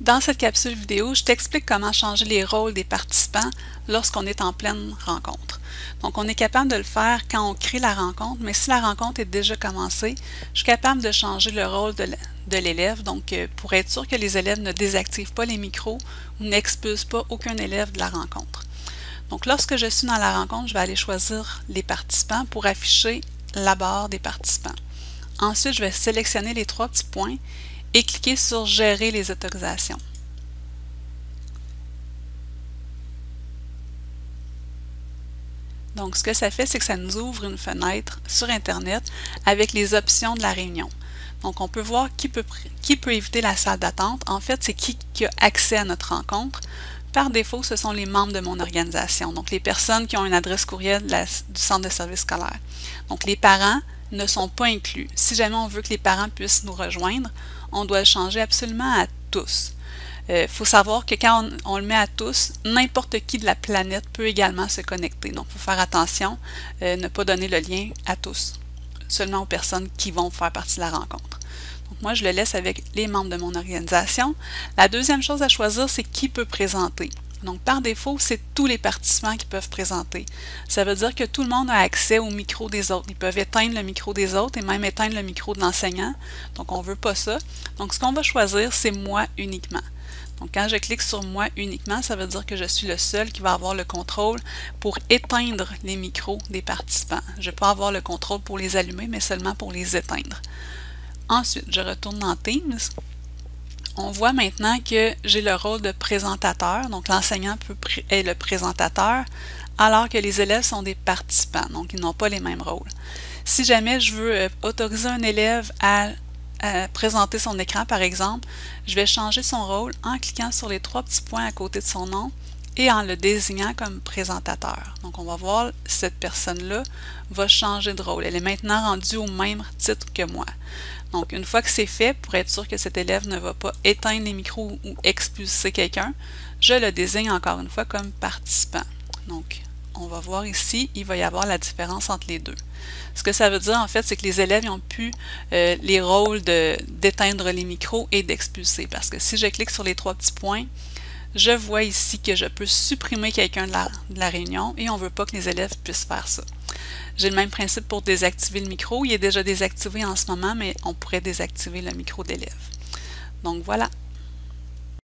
Dans cette capsule vidéo, je t'explique comment changer les rôles des participants lorsqu'on est en pleine rencontre. Donc, on est capable de le faire quand on crée la rencontre, mais si la rencontre est déjà commencée, je suis capable de changer le rôle de l'élève, donc euh, pour être sûr que les élèves ne désactivent pas les micros ou n'expulsent pas aucun élève de la rencontre. Donc, lorsque je suis dans la rencontre, je vais aller choisir les participants pour afficher la barre des participants. Ensuite, je vais sélectionner les trois petits points et cliquez sur Gérer les autorisations. Donc, ce que ça fait, c'est que ça nous ouvre une fenêtre sur Internet avec les options de la réunion. Donc, on peut voir qui peut, qui peut éviter la salle d'attente. En fait, c'est qui, a accès à notre rencontre. Par défaut, ce sont les membres de mon organisation, donc les personnes qui ont une adresse courriel du centre de service scolaire. Donc, les parents ne sont pas inclus. Si jamais on veut que les parents puissent nous rejoindre, on doit le changer absolument à tous. Il euh, faut savoir que quand on, le met à tous, n'importe qui de la planète peut également se connecter. Donc, il faut faire attention, euh, ne pas donner le lien à tous, seulement aux personnes qui vont faire partie de la rencontre. Donc, moi, je le laisse avec les membres de mon organisation. La deuxième chose à choisir, c'est qui peut présenter. Donc, par défaut, c'est tous les participants qui peuvent présenter. Ça veut dire que tout le monde a accès au micro des autres. Ils peuvent éteindre le micro des autres et même éteindre le micro de l'enseignant. Donc, on ne veut pas ça. Donc, ce qu'on va choisir, c'est moi uniquement. Donc, quand je clique sur moi uniquement, ça veut dire que je suis le seul qui va avoir le contrôle pour éteindre les micros des participants. Je pas avoir le contrôle pour les allumer, mais seulement pour les éteindre. Ensuite, je retourne dans Teams on voit maintenant que j'ai le rôle de présentateur, donc l'enseignant est le présentateur, alors que les élèves sont des participants, donc ils n'ont pas les mêmes rôles. Si jamais je veux euh, autoriser un élève à, présenter son écran, par exemple, je vais changer son rôle en cliquant sur les trois petits points à côté de son nom et en le désignant comme présentateur. Donc on va voir cette personne-là va changer de rôle. Elle est maintenant rendue au même titre que moi. Donc, une fois que c'est fait, pour être sûr que cet élève ne va pas éteindre les micros ou expulser quelqu'un, je le désigne encore une fois comme participant. Donc, on va voir ici, il va y avoir la différence entre les deux. Ce que ça veut dire, en fait, c'est que les élèves ont pu euh, les rôles d'éteindre les micros et d'expulser. Parce que si je clique sur les trois petits points, je vois ici que je peux supprimer quelqu'un de la réunion et on ne veut pas que les élèves puissent faire ça. J'ai le même principe pour désactiver le micro. Il est déjà désactivé en ce moment, mais on pourrait désactiver le micro d'élève. Donc voilà,